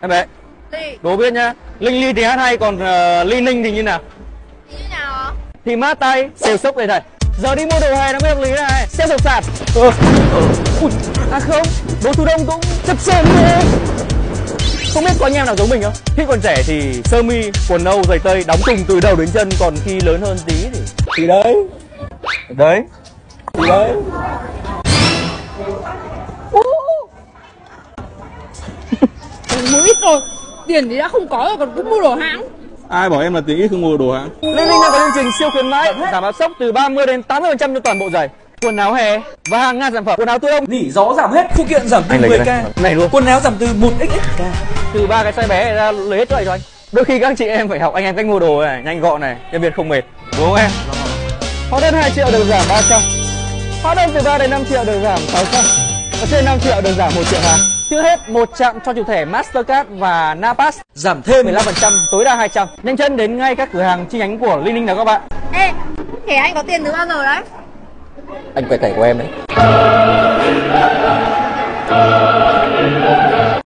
Em bé, Gì? đố biết nhá. Linh Ly thì hát hay còn uh, Ly Ninh thì như nào? Như nào ạ? Thì mát tay, sale sốc đây thầy. Giờ đi mua đồ hè nó mới hợp lý này. Sale sộc sạt. Ờ. ờ, Ui, à không, đồ thu đông cũng chập chờn rồi. Không biết có anh em nào giống mình không? Khi còn trẻ thì sơ mi, quần âu, giày tây đóng tùng từ đầu đến chân Còn khi lớn hơn tí thì... Thì đấy Đấy Thì đấy Mua ít rồi Tiền thì đã không có rồi còn cứ mua đồ hãng. Ai bảo em là tiền ít không mua đồ hả? Liên Minh đang có chương trình siêu khuyến mãi giảm áp sốc từ 30 đến 80% cho toàn bộ giày. Quần áo hè và hàng ngàn sản phẩm. Quần áo tư đông Nỉ gió giảm hết, phụ kiện giảm từ Anh lấy cái 10k này. Luôn. Quần áo giảm từ 1xxk từ ba cái size bé này ra lấy hết cho anh cho anh đôi khi các chị em phải học anh em cách mua đồ này nhanh gọn này nhân viên không mệt. Đúng không em hóa đơn 2 triệu được giảm 300 hóa đơn từ 3 đến 5 triệu được giảm 600 và trên 5 triệu được giảm 1 triệu hàng Trước hết, một chạm cho chủ thẻ Mastercard và Napas giảm thêm 15%, tối đa 200. Nhanh chân đến ngay các cửa hàng chi nhánh của Linh Linh nào các bạn. Ê, thẻ anh có tiền từ bao giờ đấy? Anh quẹt thẻ của em đấy.